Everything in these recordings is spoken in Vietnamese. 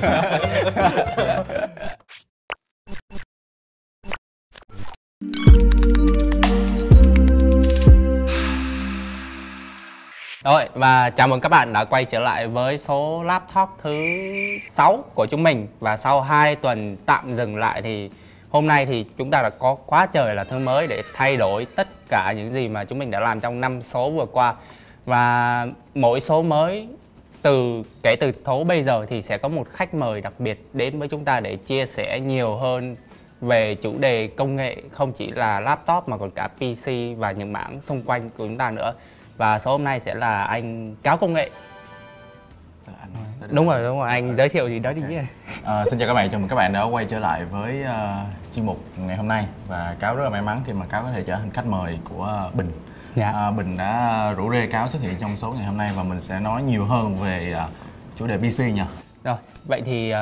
Rồi, và chào mừng các bạn đã quay trở lại với số laptop thứ 6 của chúng mình. Và sau 2 tuần tạm dừng lại thì hôm nay thì chúng ta đã có quá trời là thứ mới để thay đổi tất cả những gì mà chúng mình đã làm trong năm số vừa qua. Và mỗi số mới từ kể từ số bây giờ thì sẽ có một khách mời đặc biệt đến với chúng ta để chia sẻ nhiều hơn về chủ đề công nghệ không chỉ là laptop mà còn cả PC và những mảng xung quanh của chúng ta nữa. Và số hôm nay sẽ là anh cáo công nghệ. Anh đúng rồi đúng rồi anh giới thiệu gì đó đi chứ à, xin chào các bạn chào mừng các bạn đã quay trở lại với uh, chuyên mục ngày hôm nay. Và cáo rất là may mắn khi mà cáo có thể trở thành khách mời của uh, bình dạ. à, bình đã rủ rê cáo xuất hiện trong số ngày hôm nay và mình sẽ nói nhiều hơn về uh, chủ đề pc nha rồi vậy thì uh,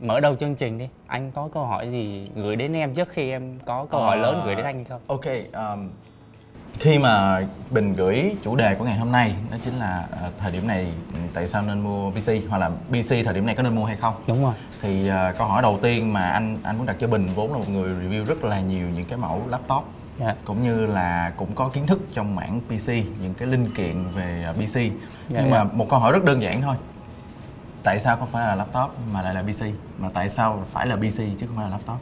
mở đầu chương trình đi. Anh có câu hỏi gì gửi đến em trước khi em có câu hỏi uh, lớn gửi đến anh không? ok um, khi mà bình gửi chủ đề của ngày hôm nay đó chính là uh, thời điểm này tại sao nên mua PC hoặc là PC thời điểm này có nên mua hay không? Đúng rồi. Thì uh, câu hỏi đầu tiên mà anh anh muốn đặt cho bình vốn là một người review rất là nhiều những cái mẫu laptop yeah. Dạ. cũng như là cũng có kiến thức trong mảng PC những cái linh kiện về uh, PC yeah, dạ, nhưng yeah. mà một câu hỏi rất đơn giản thôi tại sao không phải là laptop mà lại là PC mà tại sao phải là PC chứ không phải là laptop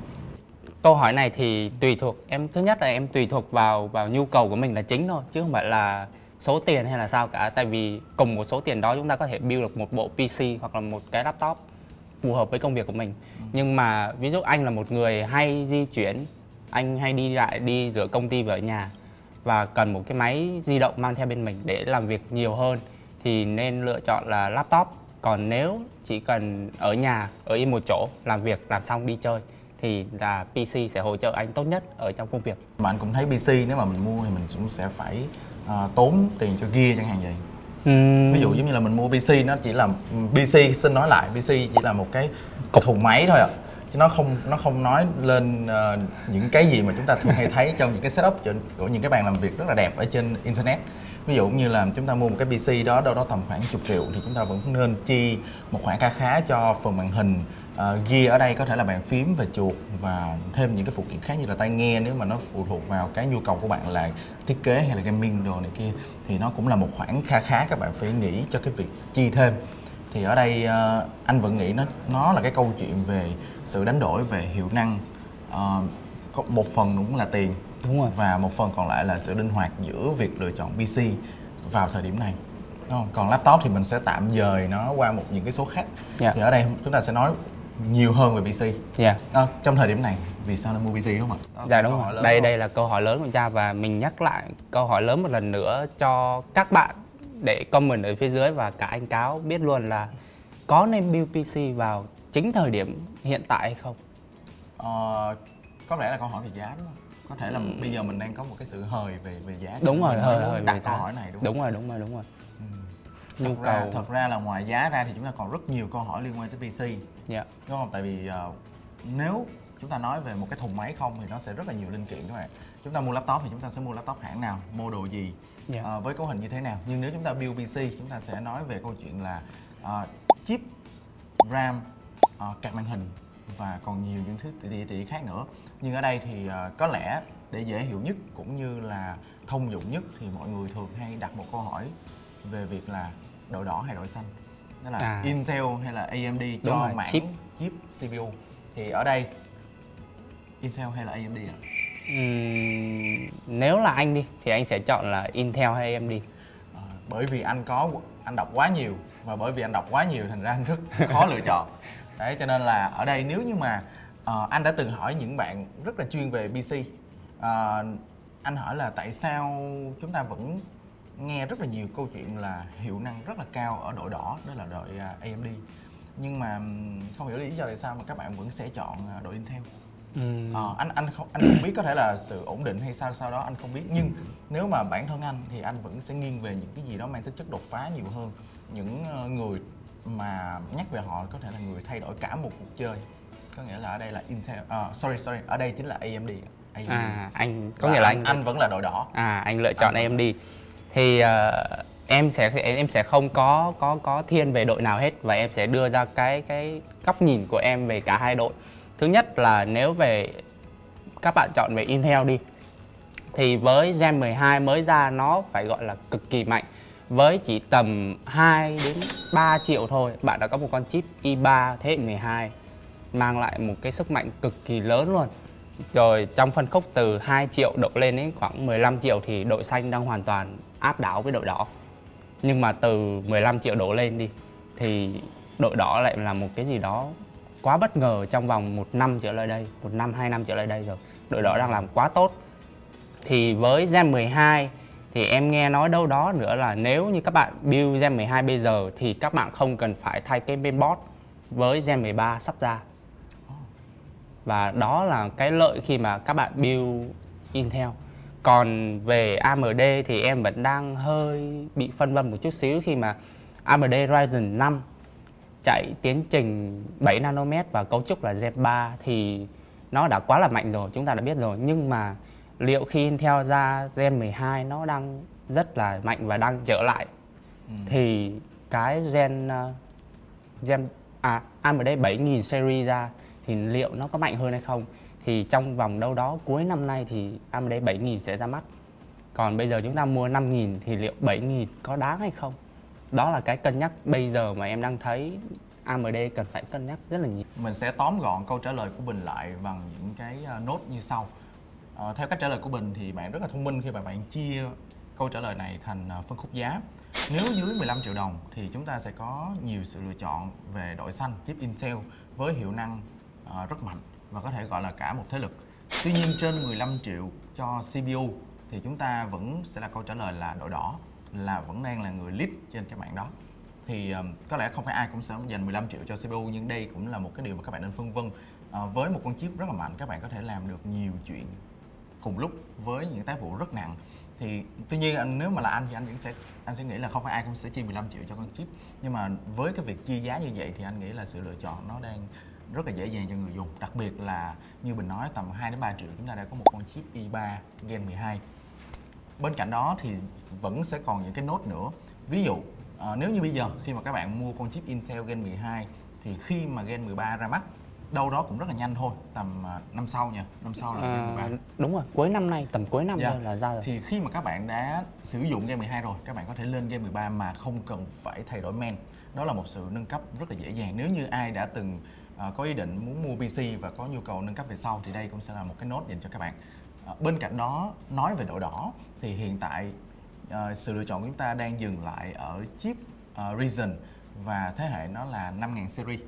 câu hỏi này thì tùy thuộc em thứ nhất là em tùy thuộc vào vào nhu cầu của mình là chính thôi chứ không phải là số tiền hay là sao cả tại vì cùng một số tiền đó chúng ta có thể build được một bộ PC hoặc là một cái laptop phù hợp với công việc của mình ừ. nhưng mà ví dụ anh là một người hay di chuyển anh hay đi lại đi giữa công ty về ở nhà và cần một cái máy di động mang theo bên mình để làm việc nhiều hơn thì nên lựa chọn là laptop còn nếu chỉ cần ở nhà ở yên một chỗ làm việc làm xong đi chơi thì là PC sẽ hỗ trợ anh tốt nhất ở trong công việc. Mà anh cũng thấy PC nếu mà mình mua thì mình cũng sẽ phải uh, tốn tiền cho gear chẳng hạn vậy. Uhm. Ví dụ giống như là mình mua PC nó chỉ là PC xin nói lại PC chỉ là một cái cục thùng máy thôi ạ. À chứ nó không nó không nói lên uh, những cái gì mà chúng ta thường hay thấy trong những cái setup của những cái bàn làm việc rất là đẹp ở trên internet. Ví dụ như là chúng ta mua một cái PC đó đâu đó tầm khoảng chục triệu thì chúng ta vẫn nên chi một khoản khá khá cho phần màn hình. Uh, gear ở đây có thể là bàn phím và chuột và thêm những cái phụ kiện khác như là tai nghe nếu mà nó phụ thuộc vào cái nhu cầu của bạn là thiết kế hay là gaming đồ này kia thì nó cũng là một khoản kha khá các bạn phải nghĩ cho cái việc chi thêm thì ở đây uh, anh vẫn nghĩ nó nó là cái câu chuyện về sự đánh đổi về hiệu năng uh, một phần cũng là tiền đúng rồi và một phần còn lại là sự linh hoạt giữa việc lựa chọn PC vào thời điểm này đúng không? còn laptop thì mình sẽ tạm dời nó qua một những cái số khác yeah. Dạ. thì ở đây chúng ta sẽ nói nhiều hơn về PC. Dạ. À, trong thời điểm này vì sao nên mua PC đúng không ạ? Dạ đúng rồi. Đây đây là câu hỏi lớn của cha và mình nhắc lại câu hỏi lớn một lần nữa cho các bạn để comment ở phía dưới và cả anh cáo biết luôn là có nên build PC vào chính thời điểm hiện tại hay không? Ờ, có lẽ là câu hỏi về giá đúng không? Có thể là ừ. bây giờ mình đang có một cái sự hời về về giá. Đúng rồi, hời hời đặt câu hỏi này đúng không? Đúng rồi, đúng rồi, đúng rồi nhu thật cầu ra, thật ra là ngoài giá ra thì chúng ta còn rất nhiều câu hỏi liên quan tới PC dạ. đúng không tại vì uh, nếu chúng ta nói về một cái thùng máy không thì nó sẽ rất là nhiều linh kiện các bạn chúng ta mua laptop thì chúng ta sẽ mua laptop hãng nào model gì yeah. uh, với cấu hình như thế nào nhưng nếu chúng ta build PC chúng ta sẽ nói về câu chuyện là uh, chip RAM uh, card màn hình và còn nhiều những thứ tỷ tỷ khác nữa nhưng ở đây thì uh, có lẽ để dễ hiểu nhất cũng như là thông dụng nhất thì mọi người thường hay đặt một câu hỏi về việc là đội đỏ hay đội xanh đó là à. Intel hay là AMD cho rồi, mảng chip. chip CPU thì ở đây Intel hay là AMD ạ? À? Uhm, nếu là anh đi thì anh sẽ chọn là Intel hay AMD. À, bởi vì anh có anh đọc quá nhiều và bởi vì anh đọc quá nhiều thành ra anh rất khó lựa chọn. Đấy cho nên là ở đây nếu như mà uh, anh đã từng hỏi những bạn rất là chuyên về PC uh, ờ, anh hỏi là tại sao chúng ta vẫn nghe rất là nhiều câu chuyện là hiệu năng rất là cao ở đội đỏ đó là đội AMD nhưng mà không hiểu lý do tại sao mà các bạn vẫn sẽ chọn đội Intel Ừ. À, anh anh không anh không biết có thể là sự ổn định hay sao sau đó anh không biết. Nhưng nếu mà bản thân anh thì anh vẫn sẽ nghiêng về những cái gì đó mang tính chất đột phá nhiều hơn. Những ờ, người mà nhắc về họ có thể là người thay đổi cả một cuộc chơi. Có nghĩa là ở đây là Intel uh, sorry sorry ở đây chính là AMD AMD. À, anh có Và nghĩa là anh anh vẫn là đội đỏ. À anh lựa chọn anh AMD thì uh, em sẽ em sẽ không có có có thiên về đội nào hết và em sẽ đưa ra cái cái góc nhìn của em về cả hai đội thứ nhất là nếu về, các bạn chọn về Intel đi, thì với Gen 12 mới ra nó phải gọi là cực kỳ mạnh. Với chỉ tầm 2 đến 3 triệu thôi, bạn đã có một con chip i3 thế hệ 12 mang lại một cái sức mạnh cực kỳ lớn luôn. Rồi trong phân khúc từ 2 triệu độ lên đến khoảng 15 triệu thì đội xanh đang hoàn toàn áp đảo với đội đỏ. Nhưng mà từ 15 triệu đổ lên đi, thì đội đỏ lại là một cái gì đó quá bất ngờ trong vòng một năm trở lại đây, một năm, hai năm trở lại đây rồi. Đội đó đang làm quá tốt. Thì với Gen 12 thì em nghe nói đâu đó nữa là nếu như các bạn build Gen 12 bây giờ thì các bạn không cần phải thay cái mainboard với Gen 13 sắp ra. Và đó là cái lợi khi mà các bạn build Intel. Còn về AMD thì em vẫn đang hơi bị phân vân một chút xíu khi mà AMD Ryzen 5 chạy tiến trình 7 nanomet và cấu trúc là Gen 3 thì nó đã quá là mạnh rồi, chúng ta đã biết rồi. Nhưng mà liệu khi Intel ra Gen 12 nó đang rất là mạnh và đang trở lại ừ. thì cái Gen uh, Gen à AMD 7000 series ra thì liệu nó có mạnh hơn hay không? Thì trong vòng đâu đó cuối năm nay thì AMD 7000 sẽ ra mắt. Còn bây giờ chúng ta mua 5000 thì liệu 7000 có đáng hay không đó là cái cân nhắc bây giờ mà em đang thấy AMD cần phải cân nhắc rất là nhiều. Mình sẽ tóm gọn câu trả lời của Bình lại bằng những cái ờ, nốt như sau. À, theo cách trả lời của Bình thì bạn rất là thông minh khi mà bạn chia câu trả lời này thành ờ, phân khúc giá. Nếu dưới 15 triệu đồng thì chúng ta sẽ có nhiều sự lựa chọn về đội xanh chip Intel với hiệu năng rất mạnh và có thể gọi là cả một thế lực. Tuy nhiên trên 15 triệu cho CPU thì chúng ta vẫn sẽ là câu trả lời là đội đỏ là vẫn đang là người lead trên cái mạng đó. Thì um, có lẽ không phải ai cũng sẽ dành 15 triệu cho CPU nhưng đây cũng là một cái điều mà các bạn nên phân vân. À, với một con chip rất là mạnh các bạn có thể làm được nhiều chuyện cùng lúc với những tác vụ rất nặng. Thì tuy nhiên anh nếu mà là anh thì anh vẫn sẽ anh sẽ nghĩ là không phải ai cũng sẽ chi 15 triệu cho con chip. Nhưng mà với cái việc chia giá như vậy thì anh nghĩ là sự lựa chọn nó đang rất là dễ dàng cho người dùng. Đặc biệt là như mình nói tầm 2 đến 3 triệu chúng ta đã có một con chip i3 Gen 12 bên cạnh đó thì vẫn sẽ còn những cái nốt nữa. Ví dụ à, nếu như bây giờ khi mà các bạn mua con chip Intel Gen 12 thì khi mà Gen 13 ra mắt đâu đó cũng rất là nhanh thôi tầm uh, năm sau nha năm sau là à, Gen 13 đúng rồi cuối năm nay tầm cuối năm yeah. Dạ. là ra rồi. Thì khi mà các bạn đã sử dụng Gen 12 rồi các bạn có thể lên Gen 13 mà không cần phải thay đổi main đó là một sự nâng cấp rất là dễ dàng. Nếu như ai đã từng uh, có ý định muốn mua PC và có nhu cầu nâng cấp về sau thì đây cũng sẽ là một cái nốt dành cho các bạn Ờ, bên cạnh đó nói về độ đỏ thì hiện tại uh, sự lựa chọn của chúng ta đang dừng lại ở chip uh, Ryzen và thế hệ nó là 5000 series.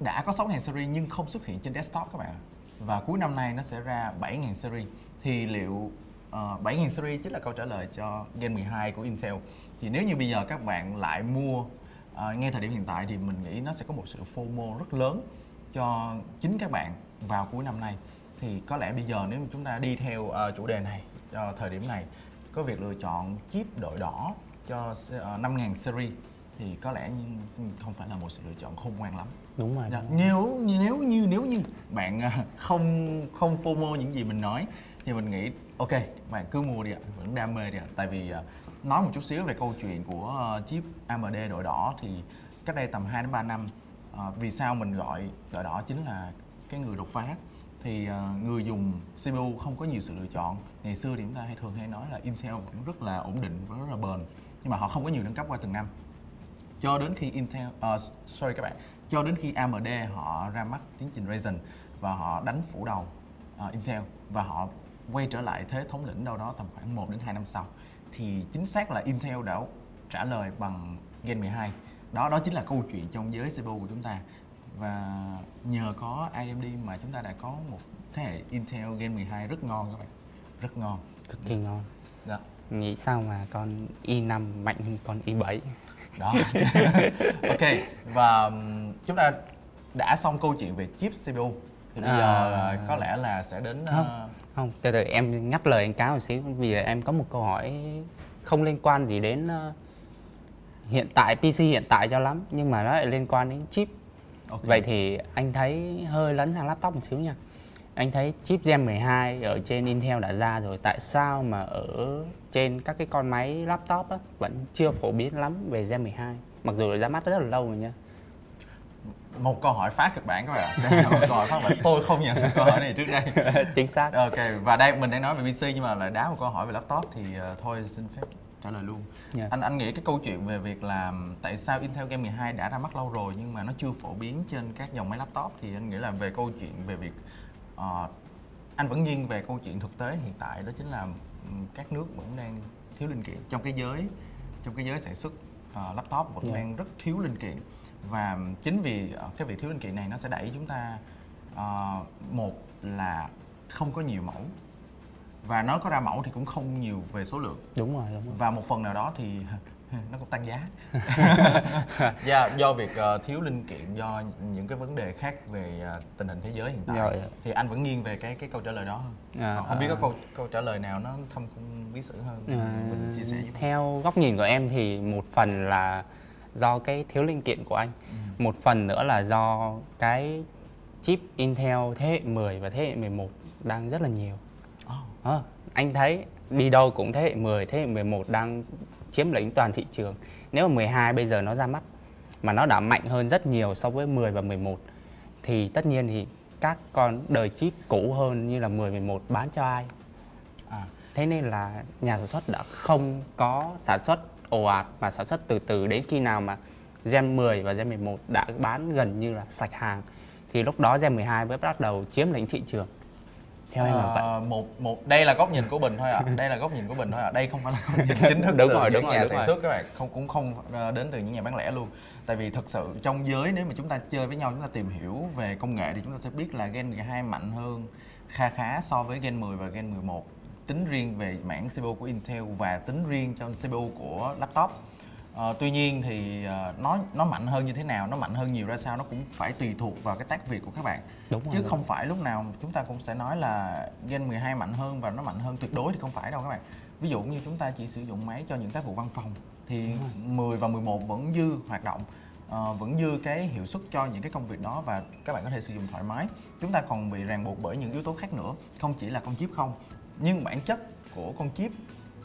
Đã có 6000 series nhưng không xuất hiện trên desktop các bạn và cuối năm nay nó sẽ ra 7000 series. Thì liệu uh, 7000 series chính là câu trả lời cho Gen 12 của Intel. Thì nếu như bây giờ các bạn lại mua uh, ngay thời điểm hiện tại thì mình nghĩ nó sẽ có một sự FOMO rất lớn cho chính các bạn vào cuối năm nay thì có lẽ bây giờ nếu chúng ta đi theo uh, chủ đề này cho thời điểm này có việc lựa chọn chip đội đỏ cho uh, 5000 series thì có lẽ không phải là một sự lựa chọn khôn ngoan lắm. Đúng rồi, dạ, đúng nếu như nếu như nếu như bạn không không FOMO những gì mình nói thì mình nghĩ ok bạn cứ mua đi ạ vẫn đam mê đi ạ. Tại vì nói một chút xíu về câu chuyện của ờ, chip AMD đội đỏ thì cách đây tầm 2 đến 3 năm vì sao mình gọi đội đỏ chính là cái người đột phá thì à, người dùng CPU không có nhiều sự lựa chọn. Ngày xưa thì chúng ta hay thường hay nói là Intel vẫn rất là ổn định vẫn rất là bền nhưng mà họ không có nhiều nâng cấp qua từng năm. Cho đến khi Intel uh, sorry các bạn cho đến khi AMD họ ra mắt tiến trình Ryzen và họ đánh phủ đầu uh, Intel và họ quay trở lại thế thống lĩnh đâu đó tầm khoảng 1 đến 2 năm sau thì chính xác là Intel đã trả lời bằng Gen 12 đó đó chính là câu chuyện trong giới CPU của chúng ta và nhờ có AMD mà chúng ta đã có một thế hệ Intel Gen 12 rất ngon các bạn. Rất ngon. Cực kỳ ngon. Đó. Dạ. nghĩ sao mà con i5 mạnh hơn con i7 đó. Ok và chúng ta đã xong câu chuyện về chip CPU thì bây à, giờ có lẽ là sẽ đến không, uh... không từ từ em ngắt lời anh cáo một xíu. Vì em có một câu hỏi không liên quan gì đến uh, hiện tại PC hiện tại cho lắm nhưng mà nó lại liên quan đến chip okay. vậy thì anh thấy hơi lấn sang laptop một xíu nha. Anh thấy chip Gen 12 ở trên Intel đã ra rồi tại sao mà ở trên các cái con máy laptop á, vẫn chưa phổ biến lắm về Gen 12 mặc dù ra mắt rất là lâu rồi nha. Một câu hỏi phá kịch bản các bạn đây là một câu hỏi phá kịch tôi không nhận được câu hỏi này trước đây. Chính xác. Ok và đây mình đang nói về pc nhưng mà lại đá một câu hỏi về laptop thì uh, thôi xin phép trả lời luôn yeah. anh anh nghĩ cái câu chuyện về việc là tại sao Intel Game 12 đã ra mắt lâu rồi nhưng mà nó chưa phổ biến trên các dòng máy laptop thì anh nghĩ là về câu chuyện về việc uh, anh vẫn nghiêng về câu chuyện thực tế hiện tại đó chính là các nước vẫn đang thiếu linh kiện trong cái giới trong cái giới sản xuất uh, laptop vẫn yeah. đang rất thiếu linh kiện và chính vì ờ, cái việc thiếu linh kiện này nó sẽ đẩy chúng ta uh, một là không có nhiều mẫu và nó có ra mẫu thì cũng không nhiều về số lượng đúng rồi, đúng rồi. và một phần nào đó thì nó cũng tăng giá yeah, do việc uh, thiếu linh kiện do những cái vấn đề khác về uh, tình hình thế giới hiện tại rồi. thì anh vẫn nghiêng về cái cái câu trả lời đó hơn à, không biết à. có câu câu trả lời nào nó thâm cung bí sử hơn à, mình chia sẻ với theo góc nhìn của em thì một phần là do cái thiếu linh kiện của anh ừ. một phần nữa là do cái chip Intel thế hệ 10 và thế hệ 11 đang rất là nhiều. À, anh thấy đi đâu cũng thế hệ 10, thế hệ 11 đang chiếm lĩnh toàn thị trường. Nếu mà 12 bây giờ nó ra mắt mà nó đã mạnh hơn rất nhiều so với 10 và 11 thì tất nhiên thì các con đời chip cũ hơn như là 10, 11 bán cho ai? À. thế nên là nhà sản xuất đã không có sản xuất ồ ạt mà sản xuất từ từ đến khi nào mà Gen 10 và Gen 11 đã bán gần như là sạch hàng. Thì lúc đó Gen 12 mới bắt đầu chiếm lĩnh thị trường theo em là vậy. ờ, một một đây là góc nhìn của bình thôi ạ. À. đây là góc nhìn của bình thôi ạ. À. đây không phải là góc nhìn chính thức đúng từ rồi, đúng nhà rồi, sản xuất các bạn. Không cũng không ờ, đến từ những nhà bán lẻ luôn. Tại vì thật sự trong giới nếu mà chúng ta chơi với nhau chúng ta tìm hiểu về công nghệ thì chúng ta sẽ biết là Gen 12 mạnh hơn kha khá so với Gen 10 và Gen 11 tính riêng về mảng CPU của Intel và tính riêng trong CPU của laptop À, tuy nhiên thì uh, nó nó mạnh hơn như thế nào, nó mạnh hơn nhiều ra sao nó cũng phải tùy thuộc vào cái tác việc của các bạn. Đúng Chứ rồi, không phải lúc nào chúng ta cũng sẽ nói là Gen 12 mạnh hơn và nó mạnh hơn tuyệt đối thì không phải đâu các bạn. Ví dụ như chúng ta chỉ sử dụng máy cho những tác vụ văn phòng thì 10 và 11 vẫn dư hoạt động uh, vẫn dư cái hiệu suất cho những cái công việc đó và các bạn có thể sử dụng thoải mái. Chúng ta còn bị ràng buộc bởi những yếu tố khác nữa, không chỉ là con chip không. Nhưng bản chất của con chip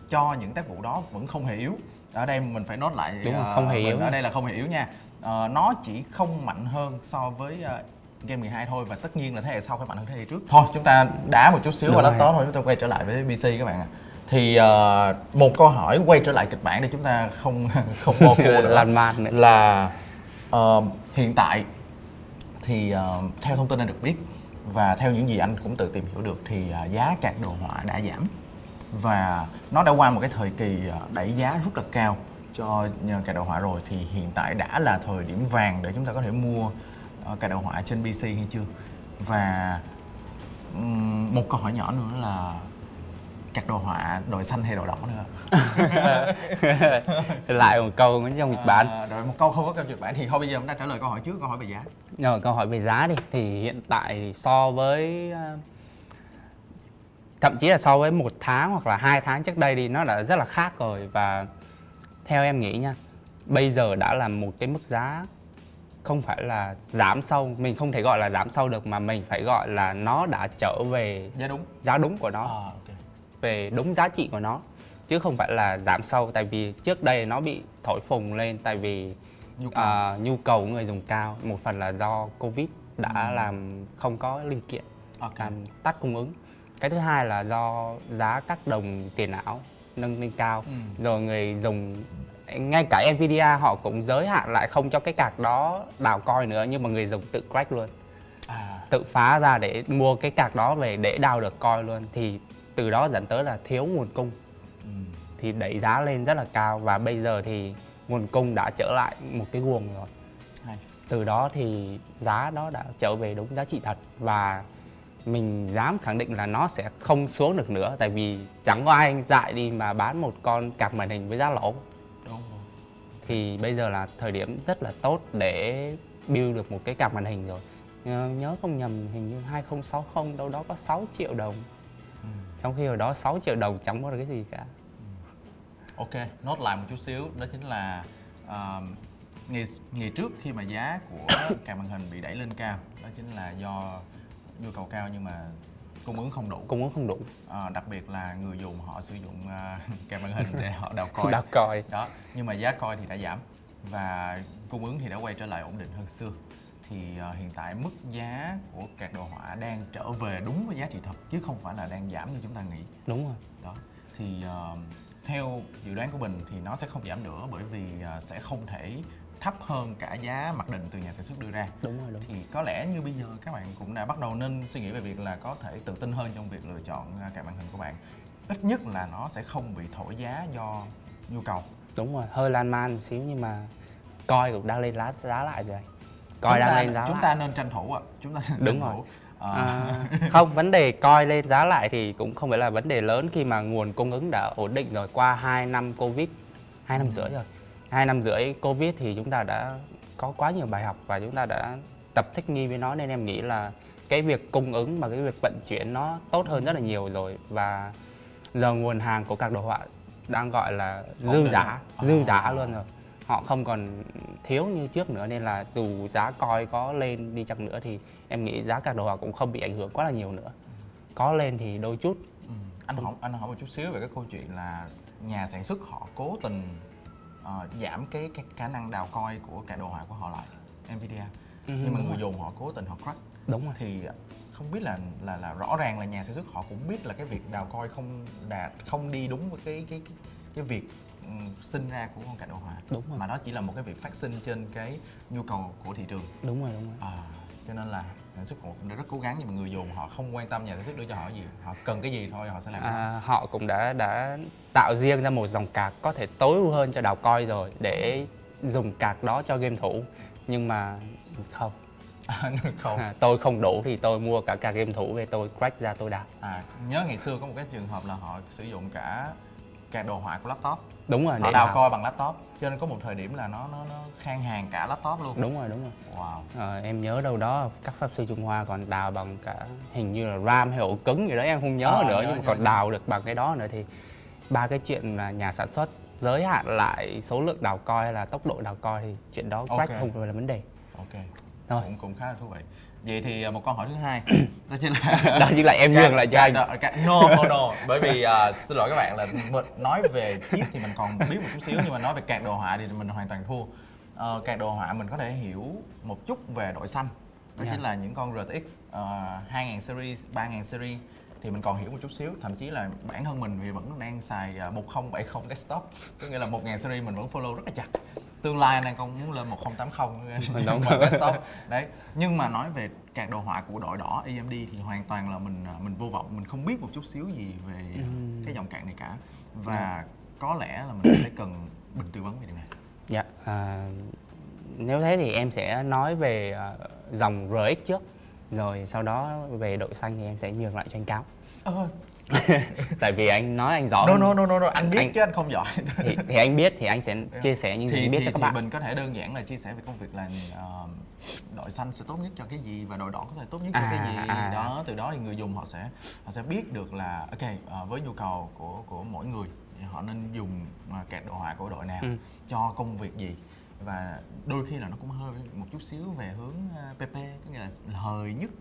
cho những tác vụ đó vẫn không hề yếu ở đây mình phải nốt lại đúng uh, không hề yếu. ở đây là không hề yếu nha. Uh, nó chỉ không mạnh hơn so với uh, game 12 thôi và tất nhiên là thế hệ sau phải mạnh hơn thế hệ trước. Thôi chúng ta đá một chút xíu vào laptop thôi chúng ta quay trở lại với pc các bạn ạ. Thì uh, một câu hỏi quay trở lại kịch bản để chúng ta không không bỏ cuộc nữa. Nữa. là uh, hiện tại thì uh, theo thông tin anh được biết và theo những gì anh cũng tự tìm hiểu được thì uh, giá card đồ họa đã giảm và nó đã qua một cái thời kỳ à, đẩy giá rất là cao cho card đồ họa rồi. Thì hiện tại đã là thời điểm vàng để chúng ta có thể mua card đồ họa trên PC hay chưa? Và một câu hỏi nhỏ nữa là các đồ họa đội xanh hay đồ đỏ nữa? Lại một câu trong kịch bản. à, rồi một câu không có trong kịch bản. Thì thôi bây giờ chúng ta trả lời câu hỏi trước câu hỏi về giá. Rồi câu hỏi về giá đi. Thì hiện tại thì so với thậm chí là so với một tháng hoặc là hai tháng trước đây thì nó đã rất là khác rồi và theo em nghĩ nha bây giờ đã là một cái mức giá không phải là giảm sâu mình không thể gọi là giảm sâu được mà mình phải gọi là nó đã trở về giá đúng giá đúng của nó à, okay. về đúng giá trị của nó chứ không phải là giảm sâu tại vì trước đây nó bị thổi phồng lên tại vì nhu cầu, uh, nhu cầu người dùng cao một phần là do covid đã ừ. làm không có linh kiện okay. làm tắt cung ứng cái thứ hai là do giá các đồng tiền ảo nâng lên cao ừ. rồi người dùng ngay cả Nvidia họ cũng giới hạn lại không cho cái card đó đào coin nữa nhưng mà người dùng tự crack luôn à. tự phá ra để mua cái card đó về để đào được coin luôn thì từ đó dẫn tới là thiếu nguồn cung ừ. thì đẩy giá lên rất là cao và bây giờ thì nguồn cung đã trở lại một cái guồng rồi Hay. từ đó thì giá đó đã trở về đúng giá trị thật và mình dám khẳng định là nó sẽ không xuống được nữa tại vì chẳng có ai dại đi mà bán một con cặp màn hình với giá lỗ. Đúng thì bây giờ là thời điểm rất là tốt để build được một cái cặp màn hình rồi. Nhớ không nhầm hình như 2060 đâu đó có 6 triệu đồng. Ừ. trong khi hồi đó 6 triệu đồng chẳng mua được cái gì cả. Ừ. ok nốt lại một chút xíu đó chính là uh, ngày, ngày trước khi mà giá của card màn hình bị đẩy lên cao đó chính là do nhu cầu cao nhưng mà cung ứng không đủ. Cung ứng không đủ. À, đặc biệt là người dùng họ sử dụng uh, kèm màn hình để họ đào coi. Đào coi. Đó nhưng mà giá coi thì đã giảm và cung ứng thì đã quay trở lại ổn định hơn xưa. Thì uh, hiện tại mức giá của các đồ họa đang trở về đúng với giá trị thật chứ không phải là đang giảm như chúng ta nghĩ. Đúng rồi. Đó thì uh, theo dự đoán của mình thì nó sẽ không giảm nữa bởi vì uh, sẽ không thể thấp hơn cả giá mặc định từ nhà sản xuất đưa ra. Đúng rồi đúng. Thì có lẽ như bây giờ các bạn cũng đã bắt đầu nên suy nghĩ về việc là có thể tự tin hơn trong việc lựa chọn à, cả màn hình của bạn. Ít nhất là nó sẽ không bị thổi giá do nhu cầu. Đúng rồi hơi lan man xíu nhưng mà coi cũng đang lên giá giá lại rồi. Coi đang lên giá chúng lại. ta nên tranh thủ ạ. Chúng ta nên đúng tranh rồi. thủ. À, à không vấn đề coi lên giá lại thì cũng không phải là vấn đề lớn khi mà nguồn cung ứng đã ổn định rồi qua 2 năm covid hai năm ừ. rưỡi rồi hai năm rưỡi covid thì chúng ta đã có quá nhiều bài học và chúng ta đã tập thích nghi với nó nên em nghĩ là cái việc cung ứng và cái việc vận chuyển nó tốt hơn rất là nhiều rồi. Và giờ nguồn hàng của các đồ họa đang gọi là dư giả dư giả luôn rồi. Họ không còn thiếu như trước nữa nên là dù giá coi có lên đi chăng nữa thì em nghĩ giá các đồ họa cũng không bị ảnh hưởng quá là nhiều nữa. Có lên thì đôi chút. Ừ. anh hỏi anh hỏi một chút xíu về cái câu chuyện là nhà sản xuất họ cố tình uh, giảm cái cái khả năng đào coi của cả đồ họa của họ lại Nvidia. Ừ, nhưng mà người rồi. dùng họ cố tình họ crack. Đúng rồi. Thì không biết là là là rõ ràng là nhà sản xuất họ cũng biết là cái việc đào coi không đạt không đi đúng với cái cái cái, cái việc um, sinh ra của con cả đồ họa. Đúng rồi. mà nó chỉ là một cái việc phát sinh trên cái nhu cầu của thị trường. Đúng rồi đúng rồi. À, cho nên là sản xuất cũng đã rất cố gắng nhưng mà người dùng họ không quan tâm nhà sản xuất đưa cho họ gì. Họ cần cái gì thôi họ sẽ làm à, họ cũng đã đã tạo riêng ra một dòng card có thể tối ưu hơn cho đào coi rồi để dùng card đó cho game thủ. Nhưng mà không. À, không. À, tôi không đủ thì tôi mua cả cả game thủ về tôi crack ra tôi đào. À nhớ ngày xưa có một cái trường hợp là họ sử dụng cả cả đồ họa của laptop. Đúng rồi họ đào. coi bằng laptop cho nên có một thời điểm là nó nó nó khan hàng cả laptop luôn đúng rồi đúng rồi wow à, em nhớ đâu đó các pháp sư trung hoa còn đào bằng cả hình như là ram hay ổ cứng gì đó em không nhớ à, nữa nhớ, nhưng mà còn nhớ. đào được bằng cái đó nữa thì ba cái chuyện là nhà sản xuất giới hạn lại số lượng đào coi hay là tốc độ đào coi thì chuyện đó crack okay. không phải là vấn đề ok Rồi. cũng cũng khá là thú vị vậy thì à, một câu hỏi thứ hai. Đó chính là đó chính là em nhường lại cho anh. đó, no no no. Bởi vì uh, xin lỗi các bạn là nói về chip thì mình còn biết một chút xíu nhưng mà nói về card đồ họa thì mình hoàn toàn thua. Uh, card đồ họa mình có thể hiểu một chút về đội xanh. Đó yeah. chính là những con RTX uh, 2000 series 3000 series thì mình còn hiểu một chút xíu thậm chí là bản thân mình thì vẫn đang xài 1070 desktop. Có nghĩa là 1000 series mình vẫn follow rất là chặt. Tương lai này con muốn lên 1080 mình đúng desktop. Đấy nhưng mà nói về card đồ họa của đội đỏ AMD thì hoàn toàn là mình à, mình vô vọng mình không biết một chút xíu gì về ừ. cái dòng card này cả. Và ừ. có lẽ là mình sẽ cần bình tư vấn về điều này. Dạ à, nếu thế thì em sẽ nói về uh, dòng RX trước rồi sau đó về đội xanh thì em sẽ nhường lại cho anh cáo. Ờ, tại vì anh nói anh giỏi. No, no, no, no, no. anh biết anh, chứ anh không giỏi. Thì, thì anh biết thì anh sẽ chia sẻ những gì thì, biết thì, cho các thì bạn. mình có thể đơn giản là chia sẻ về công việc là uh, đội xanh sẽ tốt nhất cho cái gì và đội đỏ có thể tốt nhất cho à, cái gì. à. đó từ đó thì người dùng họ sẽ họ sẽ biết được là ok uh, với nhu cầu của của mỗi người họ nên dùng uh, kẹt đồ họa của đội nào ừ. cho công việc gì và đôi khi là nó cũng hơi một chút xíu về hướng PP có nghĩa là hời nhất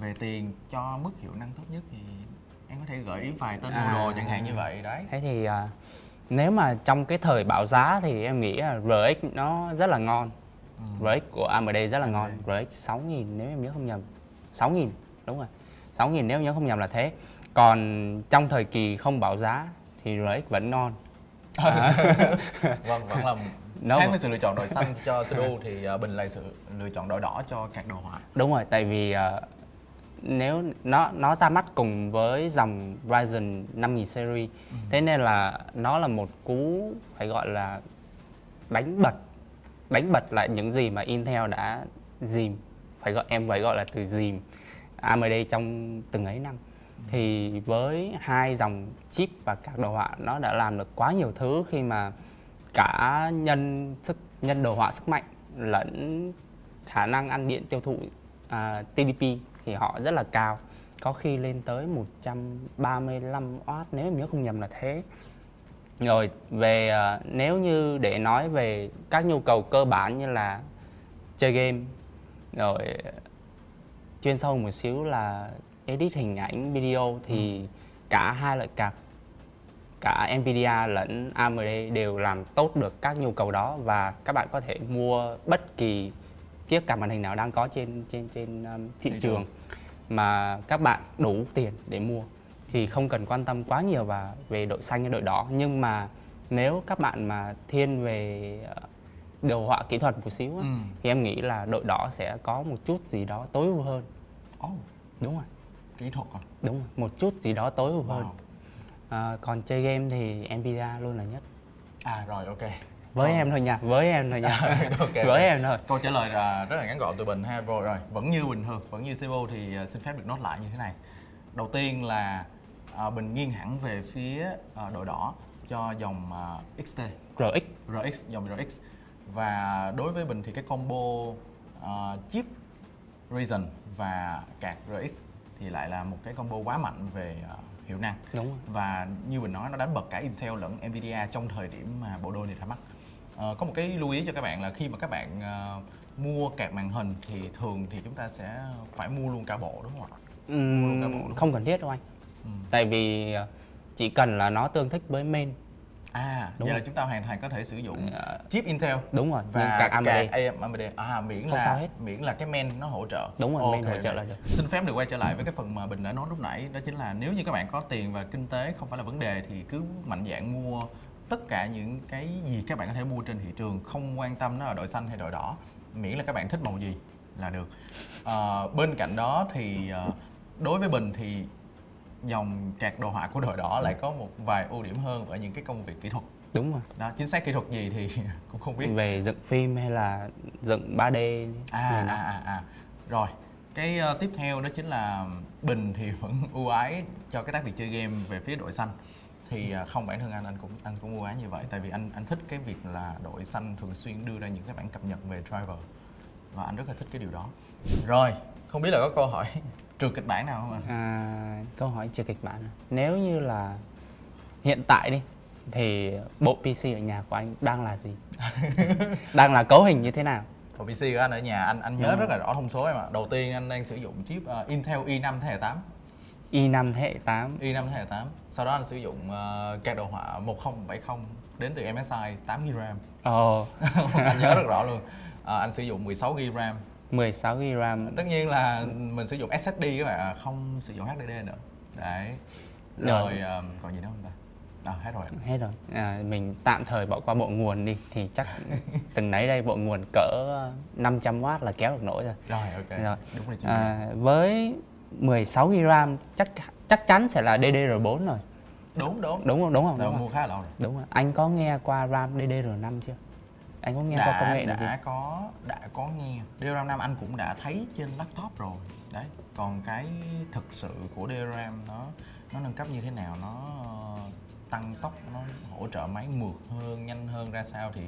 về tiền cho mức hiệu năng tốt nhất thì em có thể gợi ý vài tên à, đồ chẳng hạn như vậy đấy. Thế thì à, nếu mà trong cái thời bão giá thì em nghĩ là RX nó rất là ngon. Ừ. RX của AMD rất là ngon. RX 6000 nếu em nhớ không nhầm. 6000 đúng rồi. 6000 nếu em nhớ không nhầm là thế. Còn trong thời kỳ không bão giá thì RX vẫn ngon. À. vâng vẫn là nó khác với sự lựa chọn đội xanh cho Sudo thì uh, Bình là sự lựa chọn đội đỏ cho các đồ họa đúng rồi tại vì uh, nếu nó nó ra mắt cùng với dòng Ryzen 5000 series ừ. thế nên là nó là một cú phải gọi là đánh bật đánh bật lại những gì mà Intel đã dìm phải gọi em phải gọi là từ dìm AMD trong từng ấy năm ừ. thì với hai dòng chip và các đồ họa nó đã làm được quá nhiều thứ khi mà cả nhân sức nhân đồ họa sức mạnh lẫn khả năng ăn điện tiêu thụ à, TDP thì họ rất là cao có khi lên tới 135 W nếu em nhớ không nhầm là thế rồi về à, nếu như để nói về các nhu cầu cơ bản như là chơi game rồi chuyên sâu một xíu là edit hình ảnh video thì ừ. cả hai loại card cả Nvidia lẫn AMD đều làm tốt được các nhu cầu đó và các bạn có thể mua bất kỳ chiếc card màn hình nào đang có trên trên trên um, thị, thị trường mà các bạn đủ tiền để mua thì không cần quan tâm quá nhiều và về đội xanh hay đội đỏ nhưng mà nếu các bạn mà thiên về uh, đồ họa kỹ thuật một xíu ừ. thì em nghĩ là đội đỏ sẽ có một chút gì đó tối ưu hơn. Oh. Đúng rồi. Kỹ thuật à? Đúng rồi, một chút gì đó tối ưu wow. hơn. À, còn chơi game thì Nvidia luôn là nhất. À rồi ok. Với oh. em thôi nha, với em thôi nha. okay, với em thôi. Câu trả lời là rất là ngắn gọn từ Bình ha. Rồi rồi, vẫn như bình thường, vẫn như Sebo thì uh, xin phép được nốt lại như thế này. Đầu tiên là uh, Bình nghiêng hẳn về phía uh, đội đỏ cho dòng uh, XT. RX. RX dòng RX và đối với Bình thì cái combo uh, chip Ryzen và card RX thì lại là một cái combo quá mạnh về hiệu năng Đúng rồi. và như Bình nói nó đánh bật cả Intel lẫn Nvidia trong thời điểm mà bộ đôi này ra mắt uh, có một cái lưu ý cho các bạn là khi mà các bạn uh, mua card màn hình thì thường thì chúng ta sẽ phải mua luôn cả bộ đúng không ạ? Uhm, không cần thiết đâu anh. Ừ. Tại vì chỉ cần là nó tương thích với main À, đúng vậy rồi. là chúng ta hoàn toàn có thể sử dụng uh, chip Intel đúng rồi và cả AMD. AMD à miễn không là sao hết. miễn là cái men nó hỗ trợ. Đúng rồi, okay. men hỗ trợ là được. Xin phép được quay trở lại với cái phần mà Bình đã nói lúc nãy đó chính là nếu như các bạn có tiền và kinh tế không phải là vấn đề thì cứ mạnh dạn mua tất cả những cái gì các bạn có thể mua trên thị trường không quan tâm nó là đội xanh hay đội đỏ miễn là các bạn thích màu gì là được à, bên cạnh đó thì uh, đối với bình thì dòng cạc đồ họa của đội đỏ lại có một vài ưu điểm hơn ở những cái công việc kỹ thuật. Đúng rồi. Đó chính xác kỹ thuật gì thì cũng không biết. Về dựng phim hay là dựng 3D à à, à à. Rồi cái uh, tiếp theo đó chính là bình thì vẫn ưu ái cho cái tác việc chơi game về phía đội xanh. Thì uh, không bản thân anh anh cũng anh cũng ưu ái như vậy tại vì anh anh thích cái việc là đội xanh thường xuyên đưa ra những cái bản cập nhật về driver và anh rất là thích cái điều đó. Rồi không biết là có câu hỏi trừ kịch bản nào không ạ? À, câu hỏi trừ kịch bản Nếu như là hiện tại đi thì bộ PC ở nhà của anh đang là gì? đang là cấu hình như thế nào? Bộ PC của anh ở nhà anh anh nhớ Đúng rất là rõ thông số em ạ. Đầu tiên anh đang sử dụng chip uh, Intel i5 thế hệ 8. i5 thế hệ 8. i5 thế hệ 8. Sau đó anh sử dụng uh, card đồ họa 1070 đến từ MSI 8GB RAM. Ồ. Oh. anh nhớ rất rõ luôn. Uh, anh sử dụng 16GB RAM 16 GB RAM. Tất nhiên là mình sử dụng SSD các bạn à, không sử dụng HDD nữa. Đấy. Rồi, rồi. Um, còn gì nữa không ta? À, hết rồi. Hết rồi. À, mình tạm thời bỏ qua bộ nguồn đi thì chắc từng nấy đây bộ nguồn cỡ 500W là kéo được nổi rồi. Rồi ok. Rồi. Đúng rồi. À, với 16 GB RAM chắc chắc chắn sẽ là DDR4 rồi. Đúng đúng. Đúng không? Đúng không? Đúng mua khá lâu rồi. Đúng rồi. Anh có nghe qua RAM DDR5 chưa? Anh có nghe đã, qua công nghệ đã này có đã có nghe. DRAM 5 anh cũng đã thấy trên laptop rồi. Đấy còn cái thực sự của DRAM nó nó nâng cấp như thế nào nó ờ, tăng tốc nó hỗ trợ máy mượt hơn nhanh hơn ra sao thì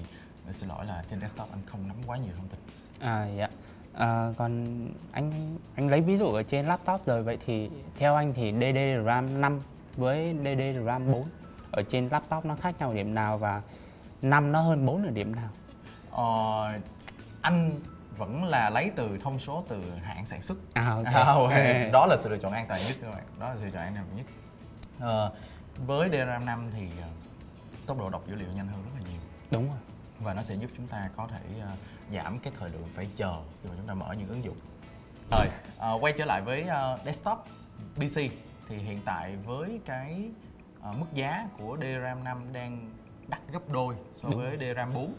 xin lỗi là trên desktop anh không nắm quá nhiều thông tin. À dạ. À, còn anh anh lấy ví dụ ở trên laptop rồi vậy thì theo anh thì DDRAM 5 với DDRAM 4 ở trên laptop nó khác nhau điểm nào và năm nó hơn 4 ở điểm nào Ờ, anh vẫn là lấy từ thông số từ hãng sản xuất. À, okay. À, okay. đó là sự lựa chọn an toàn nhất các bạn. Đó là sự lựa chọn an toàn nhất. À, với DRAM 5 thì uh, tốc độ đọc dữ liệu nhanh hơn rất là nhiều. Đúng rồi. Và nó sẽ giúp chúng ta có thể uh, giảm cái thời lượng phải chờ khi mà chúng ta mở những ứng dụng. Rồi uh, quay trở lại với uh, desktop PC thì hiện tại với cái uh, mức giá của DRAM 5 đang đắt gấp đôi so với DRAM 4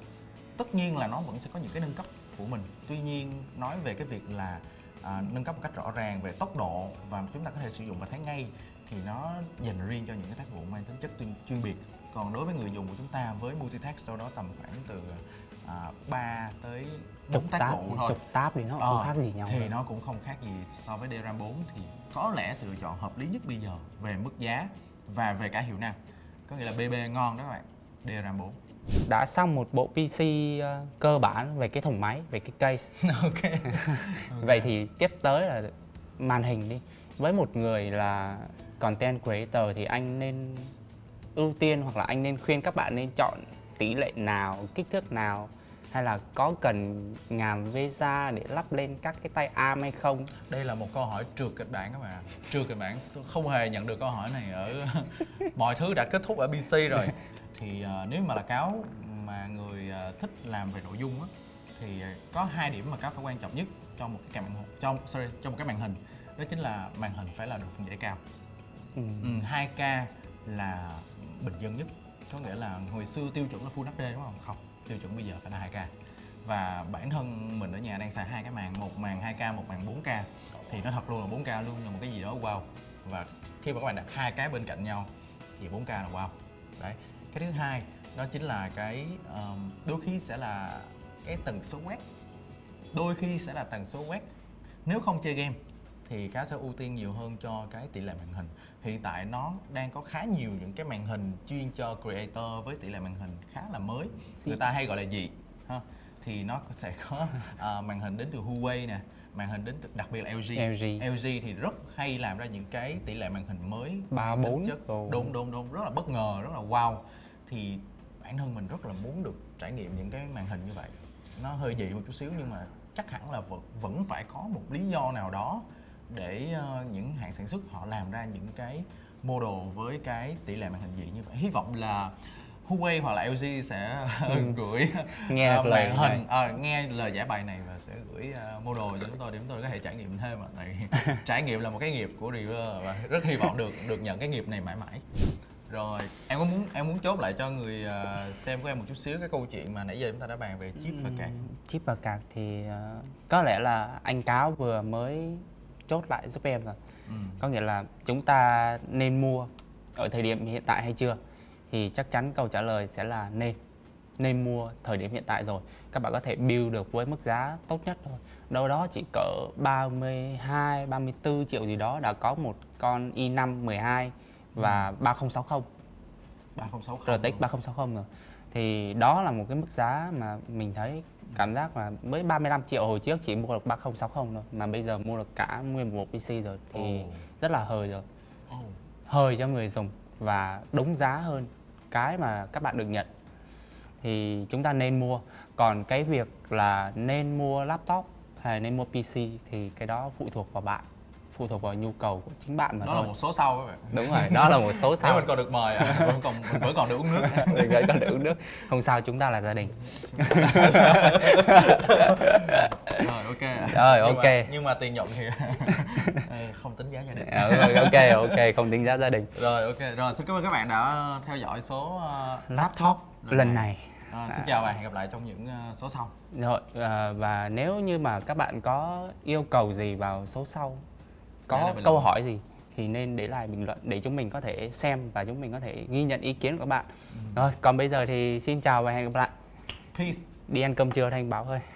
tất nhiên là nó vẫn sẽ có những cái nâng cấp của mình. Tuy nhiên nói về cái việc là à, nâng cấp một cách rõ ràng về tốc độ và chúng ta có thể sử dụng và thấy ngay thì nó dành riêng cho những cái tác vụ mang tính chất chuyên, chuyên biệt. Còn đối với người dùng của chúng ta với multitask đâu đó tầm khoảng từ à, 3 tới 4 tác vụ thôi. chục tab thì nó không ờ, khác gì nhau thì nó cũng không khác gì so với DRAM 4 thì có lẽ sự lựa chọn hợp lý nhất bây giờ về mức giá và về cả hiệu năng. Có nghĩa là BB ngon đó các bạn DRAM 4 đã xong một bộ PC ờ, cơ bản về cái thùng máy về cái case. Ok, vậy thì tiếp tới là màn hình đi. Với một người là content creator thì anh nên ưu tiên hoặc là anh nên khuyên các bạn nên chọn tỷ lệ nào kích thước nào? Hay là có cần ngàm visa để lắp lên các cái tay arm hay không? Đây là một câu hỏi trượt kịch bản các bạn trượt kịch bản. Tôi không hề nhận được câu hỏi này ở mọi thứ đã kết thúc ở BC rồi thì uh, nếu mà là cáo mà người uh, thích làm về nội dung á thì có hai điểm mà cáo phải quan trọng nhất trong một cái màn hình trong sorry trong một cái màn hình đó chính là màn hình phải là độ phân giải cao. Ừ. 2K ừ, là bình dân nhất có nghĩa là hồi xưa tiêu chuẩn là Full HD đúng không? Không tiêu chuẩn bây giờ phải là 2K và bản thân mình ở nhà đang xài hai cái màn một màn 2K một màn 4K thì nó thật luôn là 4K luôn là một cái gì đó wow. Và khi mà các bạn đặt hai cái bên cạnh nhau thì 4K là wow. Đấy cái thứ hai đó chính là cái um, đôi khi sẽ là cái tần số quét. Đôi khi sẽ là tần số quét. Nếu không chơi game thì cá sẽ ưu tiên nhiều hơn cho cái tỷ lệ màn hình. Hiện tại nó đang có khá nhiều những cái màn hình chuyên cho creator với tỷ lệ màn hình khá là mới. Người ta hay gọi là gì? Ha thì nó sẽ có uh, màn hình đến từ Huawei nè màn hình đến từ, đặc biệt là LG. LG LG thì rất hay làm ra những cái tỷ lệ màn hình mới ba bốn đúng đúng đúng. Rất là bất ngờ rất là wow thì bản thân mình rất là muốn được trải nghiệm những cái màn hình như vậy. Nó hơi dị một chút xíu nhưng mà chắc hẳn là vẫn vẫn phải có một lý do nào đó để uh, những hãng sản xuất họ làm ra những cái model với cái tỷ lệ màn hình dị như vậy. Hy vọng là Huawei hoặc là LG sẽ ừ. gửi nghe uh, màn hình à, nghe lời giải bài này và sẽ gửi uh, model cho chúng tôi để chúng tôi có thể trải nghiệm thêm ạ. Tại trải nghiệm là một cái nghiệp của reviewer và rất hy vọng được được nhận cái nghiệp này mãi mãi rồi em có muốn em muốn chốt lại cho người uh, xem của em một chút xíu cái câu chuyện mà nãy giờ chúng ta đã bàn về chip và card chip và card thì uh, có lẽ là anh cáo vừa mới chốt lại giúp em rồi. Ừ. có nghĩa là chúng ta nên mua ở thời điểm hiện tại hay chưa? Thì chắc chắn câu trả lời sẽ là nên nên mua thời điểm hiện tại rồi. Các bạn có thể build được với mức giá tốt nhất thôi. Đâu đó chỉ cỡ 32 34 triệu gì đó đã có một con i5 12 và ừ. 3060 3060 RTX 3060 rồi thì đó là một cái mức giá mà mình thấy cảm giác là mới 35 triệu hồi trước chỉ mua được 3060 thôi mà bây giờ mua được cả nguyên một PC rồi thì oh. rất là hời rồi oh. hời cho người dùng và đúng giá hơn cái mà các bạn được nhận thì chúng ta nên mua còn cái việc là nên mua laptop hay nên mua PC thì cái đó phụ thuộc vào bạn phụ thuộc vào nhu cầu của chính bạn mà đó thôi. là một số sau các bạn. Đúng rồi đó là một số sau. mình còn được mời à, vẫn còn mình vẫn còn được uống nước. Mình vẫn còn được uống nước. Không sao chúng ta là gia đình. Rồi ok. Rồi ok nhưng mà, nhưng mà tiền nhận thì không tính giá gia đình. Ừ, ok ok không tính giá gia đình. Rồi ok. Rồi xin cảm ơn các bạn đã theo dõi số uh, laptop lần này, này. À, xin chào và hẹn gặp lại trong những uh, số sau. Rồi à, và nếu như mà các bạn có yêu cầu gì vào số sau có câu hỏi gì thì nên để lại bình luận để chúng mình có thể xem và chúng mình có thể ghi nhận ý kiến của các bạn. Ừ. Rồi, còn bây giờ thì xin chào và hẹn gặp lại. Peace. Đi ăn cơm trưa thanh báo thôi.